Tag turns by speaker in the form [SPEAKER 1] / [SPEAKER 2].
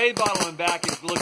[SPEAKER 1] spray bottle and back is looking.